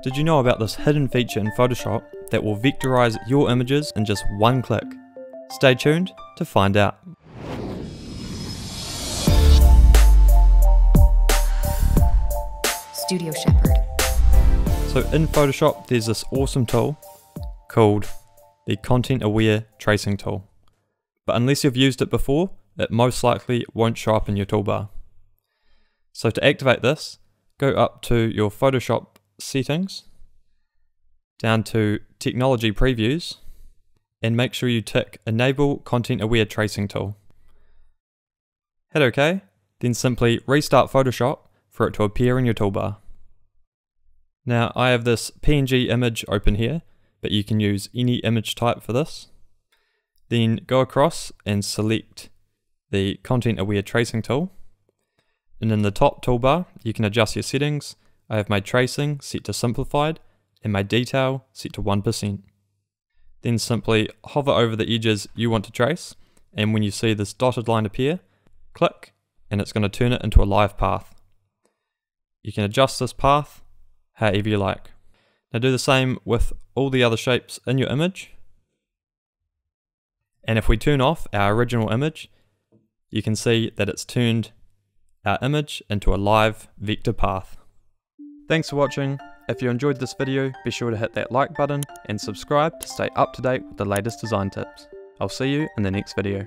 Did you know about this hidden feature in Photoshop that will vectorize your images in just one click? Stay tuned to find out. Studio Shephrd. So in Photoshop, there's this awesome tool called the Content Aware Tracing Tool. But unless you've used it before, it most likely won't show up in your toolbar. So to activate this, go up to your Photoshop settings, down to Technology Previews, and make sure you tick Enable Content Aware Tracing Tool. Hit OK, then simply restart Photoshop for it to appear in your toolbar. Now I have this PNG image open here, but you can use any image type for this. Then go across and select the Content Aware Tracing tool. And in the top toolbar, you can adjust your settings. I have my tracing set to simplified and my detail set to 1%. Then simply hover over the edges you want to trace, and when you see this dotted line appear, click, and it's going to turn it into a live path. You can adjust this path however you like. Now do the same with all the other shapes in your image. And if we turn off our original image, you can see that it's turned our image into a live vector path. Thanks for watching. If you enjoyed this video, be sure to hit that like button and subscribe to stay up to date with the latest design tips. I'll see you in the next video.